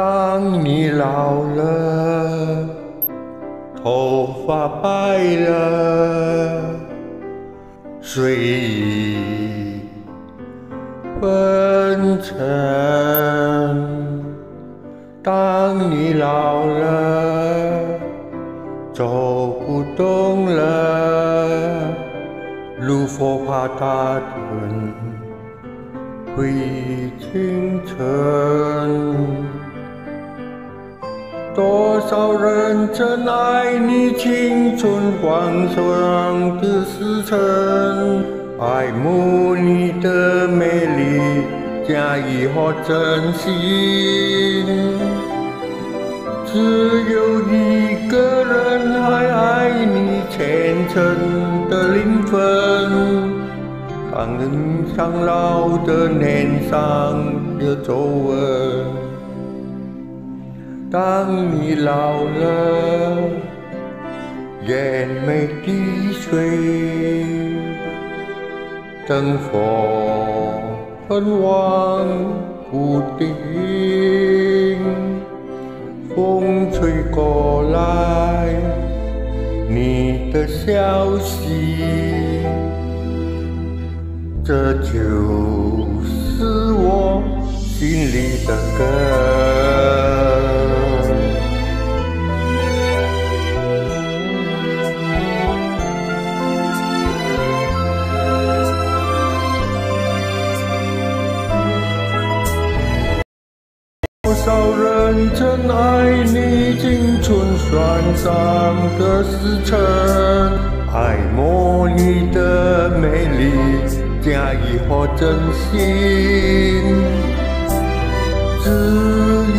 当你老了，头发白了，睡意昏沉。当你老了，走不动了，如佛怕大吞，回忆青少人曾爱你青春欢爽的时辰，爱慕你的美丽，假意和真心。只有一个人还爱你虔诚的灵魂，当人苍老的脸上有皱纹。当你老了，眼眉低垂，灯火昏黄不定，风吹过来你的消息，这就是我心里的歌。少人曾爱你青春酸爽的时辰，爱慕你的美丽，假意或真心。只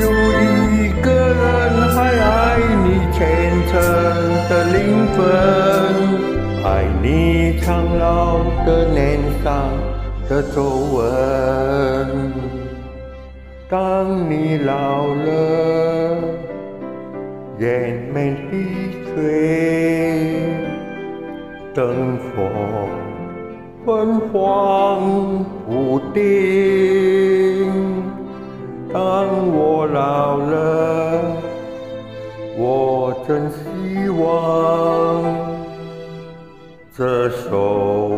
有一个人还爱你虔诚的灵魂，爱你苍老的脸上的皱纹。当你老了，眼眉低垂，灯火昏黄不定。当我老了，我真希望这首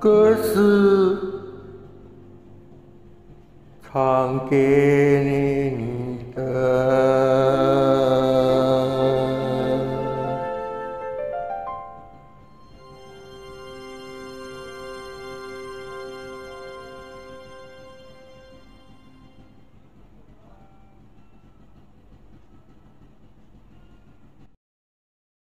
歌是。hankenin